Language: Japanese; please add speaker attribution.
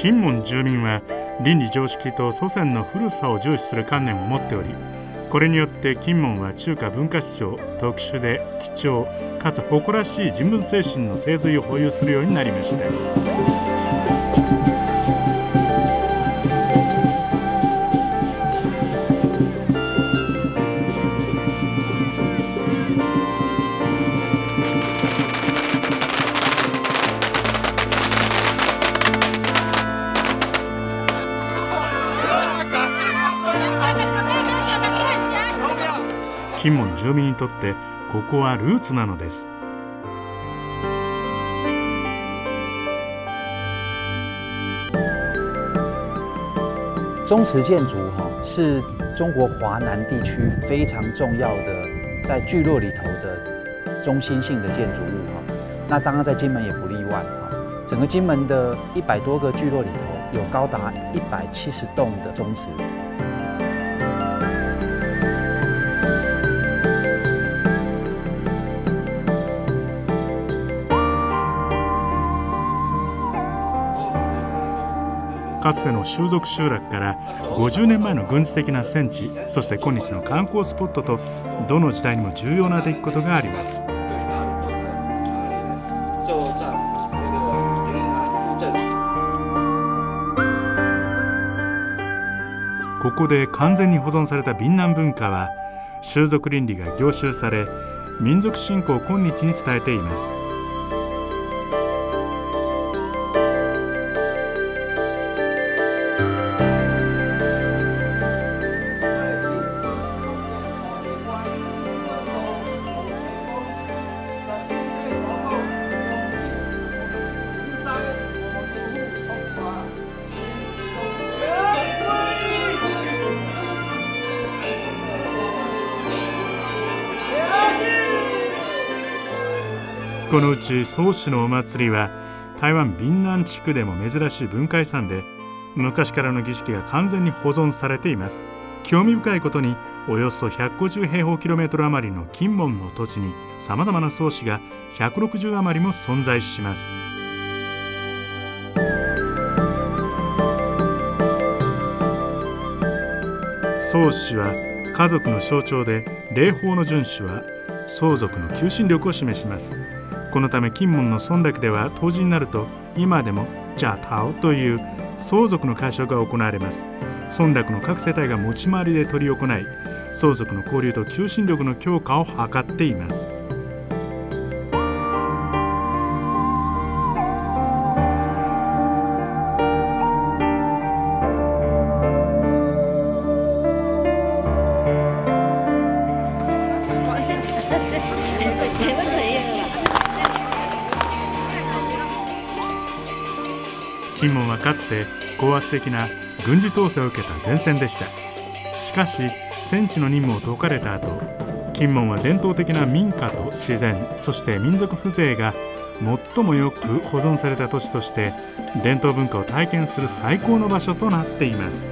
Speaker 1: 金門住民は倫理常識と祖先の古さを重視する観念を持っておりこれによって金門は中華文化史上特殊で貴重かつ誇らしい人文精神の精髄を保有するようになりました。金門住民にとってここはルーツなのです
Speaker 2: 宗祠建筑哈是中国华南地区非常重要的在聚落里头的中心性的建筑物哈，那当然在金门也不例外哈。整个金门的一百多个聚落里头，有高达一百七十栋的宗祠。
Speaker 1: かつての習俗集落から50年前の軍事的な戦地そして今日の観光スポットとどの時代にも重要な出来事がありますここで完全に保存された闽南文化は習俗倫理が凝集され民族信仰を今日に伝えています。このうち宗氏のお祭りは台湾闽南地区でも珍しい文化遺産で昔からの儀式が完全に保存されています。興味深いことにおよそ150平方キロメートル余りの金門の土地にさまざまな宗氏が160余りも存在します。宗氏は家族の象徴で霊峰の遵守は相続の求心力を示します。このため金門の村落では冬至になると今でもジャタオという相続の会食が行われます。村落の各世帯が持ち回りで執り行い相続の交流と求心力の強化を図っています。金門はかつて高圧的な軍事統制を受けた前線でした。しかし戦地の任務を解かれた後金門は伝統的な民家と自然そして民族風情が最もよく保存された土地として伝統文化を体験する最高の場所となっています。